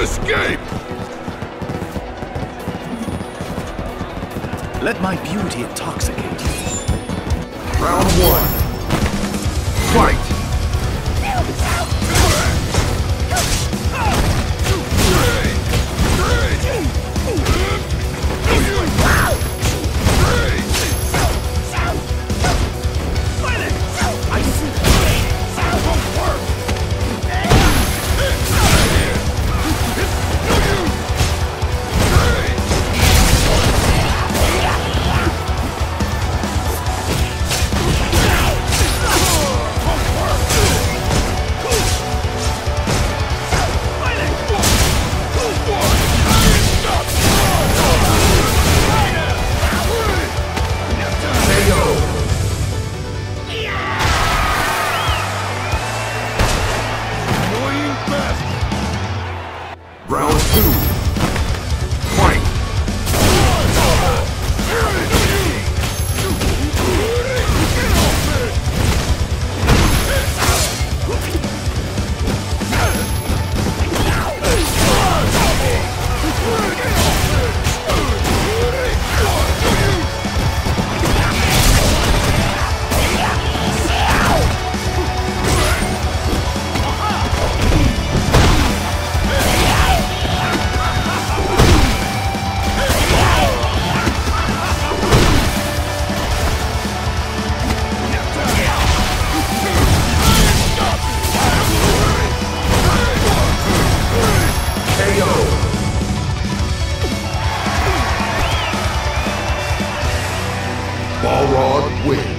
escape! Let my beauty intoxicate you. Round one. Wins.